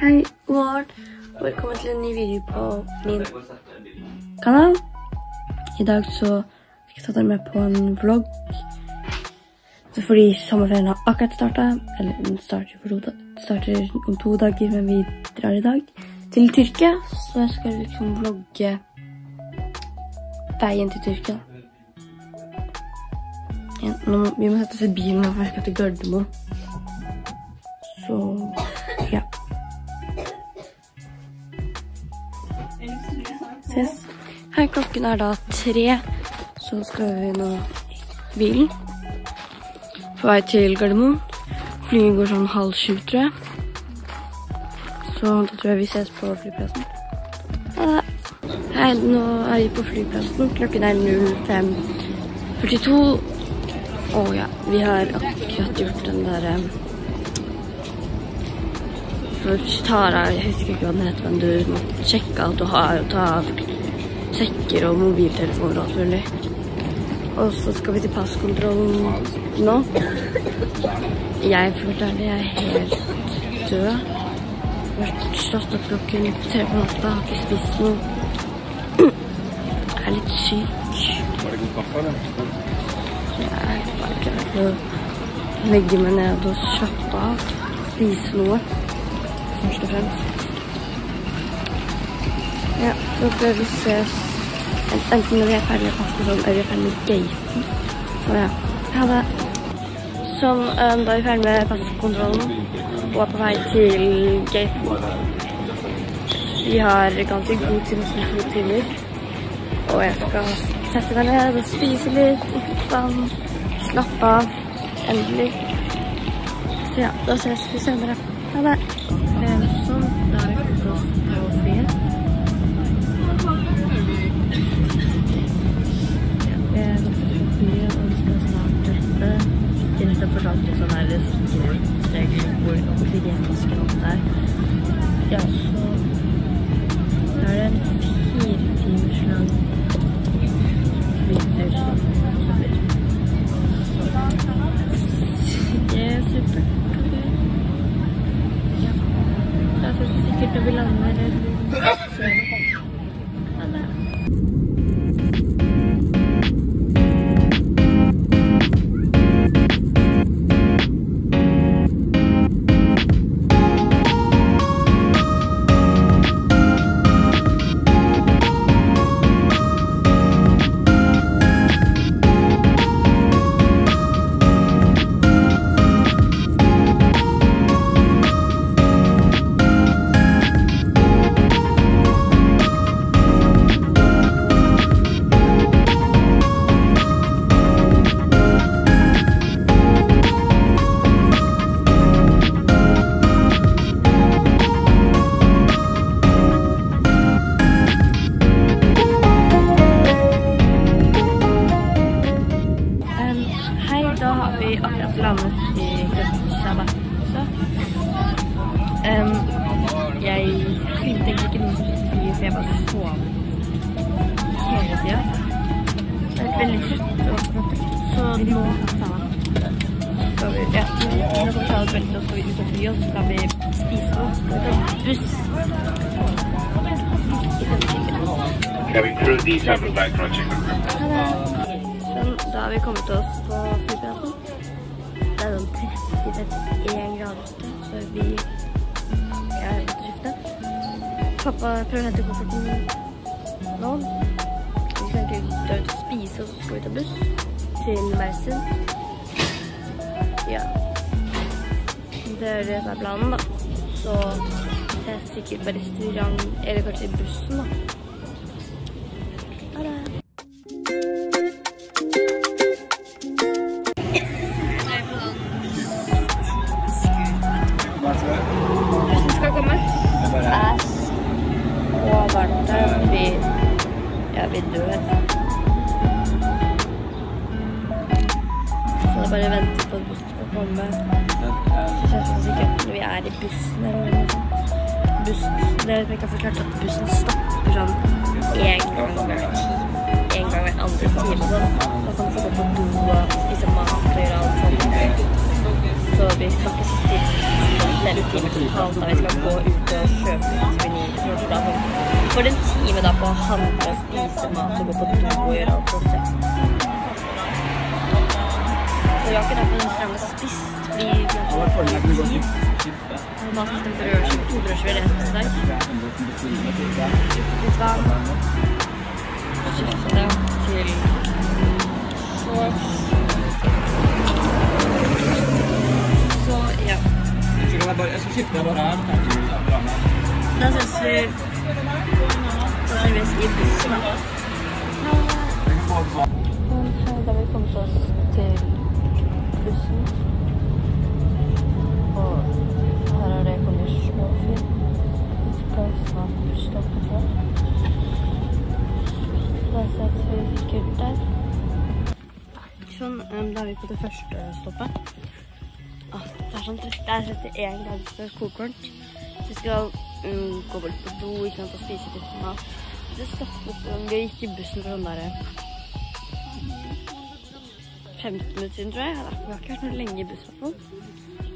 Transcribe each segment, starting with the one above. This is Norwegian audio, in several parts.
Hei, morgen. Velkommen til en ny video på min kanal. I dag så fikk jeg ta dere med på en vlogg. Så fordi sommerferien har akkurat startet, eller den starter, to, starter om to dager, men vi drar i dag til Tyrkia. Så jeg skal liksom vlogge veien til Tyrkia. Vi må sette oss i bilen for jeg skal til Gardermoen. Så, Ses. Her klokken er da tre, så skal vi nå bilen. På vei til Gardermoen. Flyet går sånn halv sju, tror jeg. Så da tror jeg vi ses på flyplassen. Ha det. Hei, nå er vi på flyplassen. Klokken er 05.42. Å ja, vi har akkurat gjort den der eh, For Tara, jeg husker ikke hva den heter, men du må sjekke alt du har, og ta av sekker og mobiltelefoner og alt mulig. Og så skal vi til passkontrollen nå. Jeg føler ærlig, jeg er helt død. Jeg har slått opp klokken tre på natta, har ikke spist noe. Jeg er litt syk. Var det god kaffe, eller? Jeg er bare klar til å legge meg ned og slappe av. Spise noe, først og fremst. Ja, så å ses enten når vi er ferdige med sånn, eller vi er ferdige med gaten. Så ja, ha det. Sånn, eh, da er vi ferdige med passekontrollen og er på vei til gaten. Vi har ganske god tid, nesten to timer. Og jeg skal sette meg ned og spise litt, drikke slappe av. Endelig. Så ja, da ses vi senere. Ha det. Hvor oksygenmasken og Sånn, da har vi kommet oss på flyplassen. Det er sånn 30-31 grader så vi er på skifte. Pappa prøver å hente kofferten nå. Vi skal egentlig dra ut og spise, og så skal vi ta buss til Mersin. Ja. Det er det som er planen, da. Så jeg er sikkert på restaurant, eller kanskje i bussen, da. Og varmt der. Vi, ja, vi dør. Så det bare vente på at bussen skal komme. Så det sikkert når vi er i bussen eller noe sånt. Bussen, det er ikke forklart at bussen stopper sånn en gang hver. En gang hver andre time. Sånn. Da kan du få gå på do og spise mat og gjøre alt sånt. Så vi kan ikke sitte hele tiden totalt da vi skal gå ut og kjøpe souvenirer. Får en time da på å handle spise mat og gå på do og gjøre alt sånt. Så vi har ikke derfor den trang spist, fordi vi har ikke tid. Da spiste en brødskive, to brødskiver rett i dag. Litt vann. Skifte til shorts. Så ja. Jeg skal skifte bare her. Da ses vi Da vi kommet oss til bussen. Og her er det kommet så fint. Vi skal snart stoppe her. Da setter vi sikkert der. Sånn, da er vi på det første stoppet. Ah, det er sånn 30, det er 31 grader for kokevarmt. Så vi skal gå bort på do ikke sant, og spise litt mat. Det stoppet um, Vi gikk i bussen for sånn der 15 minutter siden, tror jeg. Vi har ikke vært noe lenge i bussen.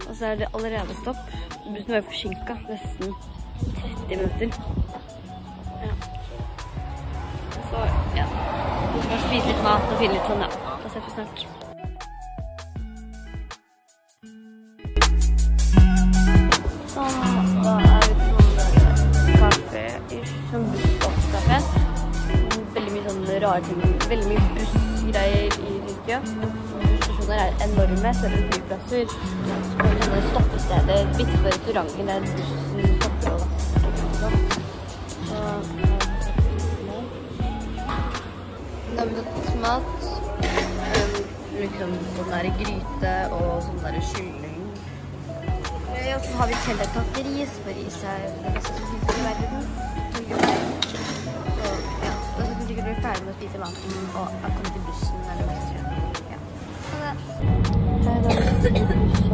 Og så er det allerede stopp. Bussen var jo forsinka nesten 30 minutter. Ja. Så ja. Vi skal spise litt mat og finne litt sånn, ja. Da ses vi snart. Rare ting. Veldig mye bussgreier i Tyrkia. Busstasjoner er enorme, selv om flyplasser. Er Sånne stoppesteder, bitte på restauranten der bussen stopper og sånn. Så, det er mat. Um, liksom sånn der gryte og sånn der kylling. Eh, Og så har vi kjellertatt ris, for ris er det beste som finnes i verden. Skal vi er ferdig med å spise maten og har kommet til bussen eller noe sånt. Ja. Ha det. Her er det en buss,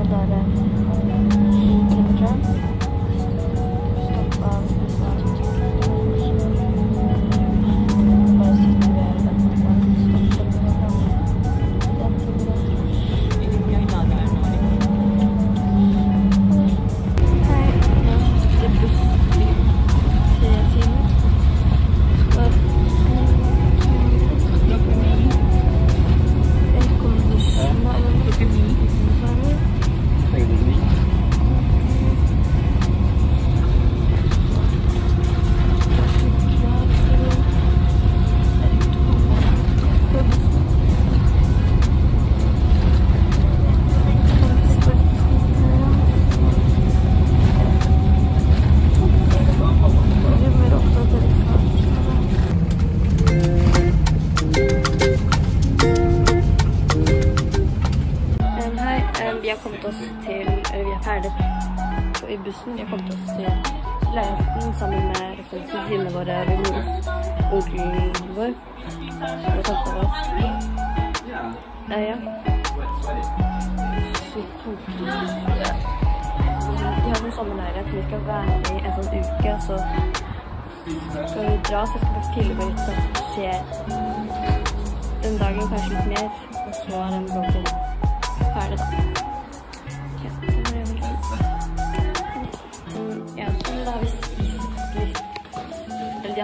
bussen. Vi har kommet oss til leiligheten sammen med liksom, kusinene våre, Venus, onkelen vår og tanta vår. Eh, ja. Så koselig. De har noen sommerleilighet som vi skal være i en sånn uke, så skal vi dra, så skal vi filme litt hva som skjer den dagen, kanskje litt mer, og så er den blokken ferdig, da.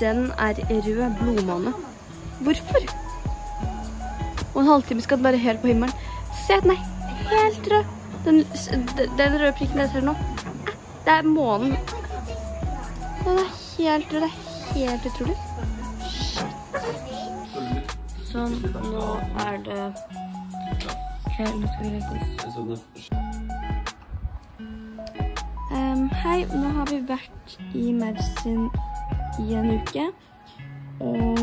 Den er rød blodmåne. Hvorfor? Og en halvtime skal den være helt på himmelen. Se, den er helt rød. Den, den røde prikken jeg ser nå, eh, det er månen. Den er helt rød. Det er helt utrolig. Sånn, nå er det Ok, nå skal vi legge oss. Hei, nå har vi vært i Madison i en uke. Og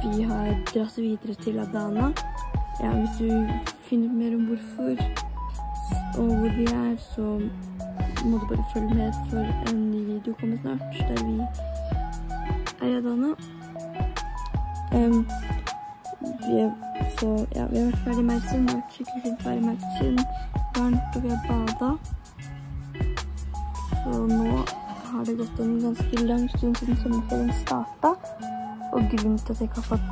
vi har dratt videre til Adana. Ja, hvis du finner ut mer om hvorfor og hvor vi er, så må du bare følge med for en ny video kommer snart, der vi er i Adana. Um, vi er, så ja, vi har vært ferdig i Mersin. Det har vært skikkelig fint vær i Mersin. Varmt, og vi har bada. Så nå har det gått en ganske lang stund siden sommerferien starta. Og grunnen til at jeg ikke har fått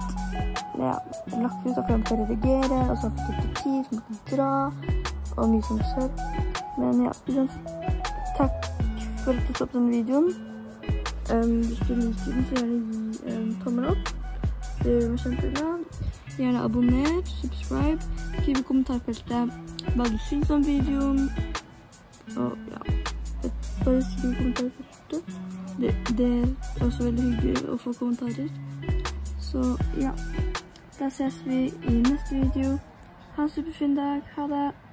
ja, lagt ut, akkurat til å redigere, og så har jeg fått litt tid, så måtte jeg dra, og mye som skjer. Men ja, uansett, takk for at du så på denne videoen. Hvis du liker den, så gjerne gi en tommel opp. Det gjør meg. Gjerne abonner, subscribe, skriv i kommentarfeltet hva du syns om videoen. Og ja, bare skriv i kommentarfeltet. Det er også veldig hyggelig å få kommentarer. Så ja, da ses vi i neste video. Ha en superfin dag. Ha det.